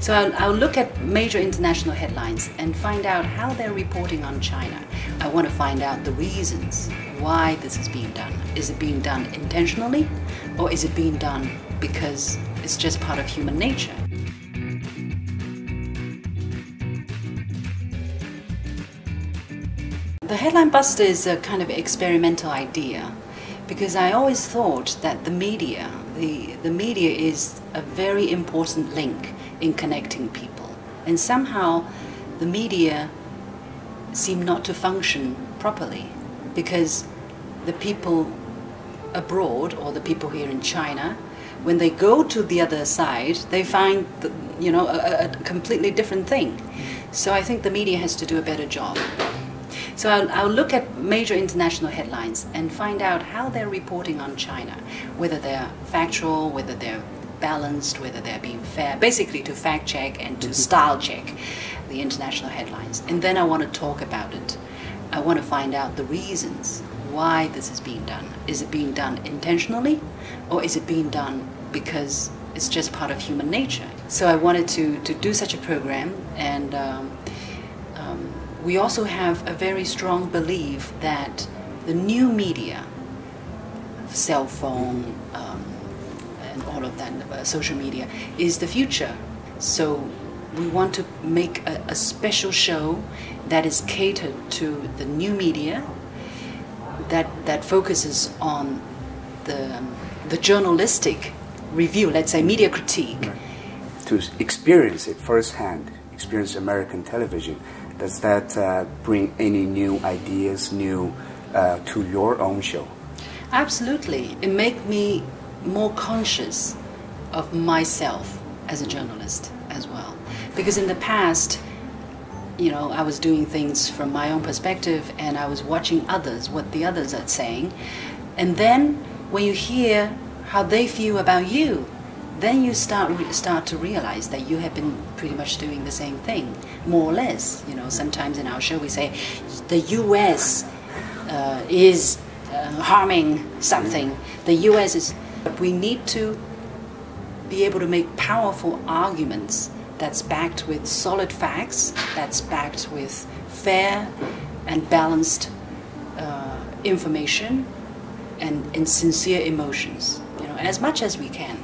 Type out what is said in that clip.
So I'll, I'll, look at major international headlines and find out how they're reporting on China. I want to find out the reasons why this is being done. Is it being done intentionally or is it being done because it's just part of human nature? The headline buster is a kind of experimental idea because I always thought that the media, the, the media is a very important link in connecting people. And somehow the media seem not to function properly because the people abroad or the people here in China, when they go to the other side, they find the, you know a, a completely different thing. So I think the media has to do a better job. So I'll, I'll, look at major international headlines and find out how they're reporting on China, whether they're factual, whether they're balanced, whether they're being fair, basically to fact check and to mm-hmm. style check the international headlines. And then I want to talk about it. I want to find out the reasons why this is being done. Is it being done intentionally or is it being done because it's just part of human nature? So I wanted to, to do such a program and um, um, we also have a very strong belief that the new media, cell phone, um, and all of that, uh, social media, is the future. So we want to make a, a, special show that is catered to the new media, that that focuses on the the journalistic review, let's say media critique. Right. To experience it firsthand, experience American television, does that uh, bring any new ideas, new uh, to your own show? Absolutely. It makes me more conscious of myself as a journalist as well. Because in the past, you know, I was doing things from my own perspective and I was watching others, what the others are saying. And then when you hear how they feel about you, then you start start to realize that you have been pretty much doing the same thing, more or less. You know, sometimes in our show we say the U.S. Uh, is uh, harming something. The U.S. is. We need to be able to make powerful arguments that's backed with solid facts, that's backed with fair and balanced uh, information and, and sincere emotions, you know, as much as we can.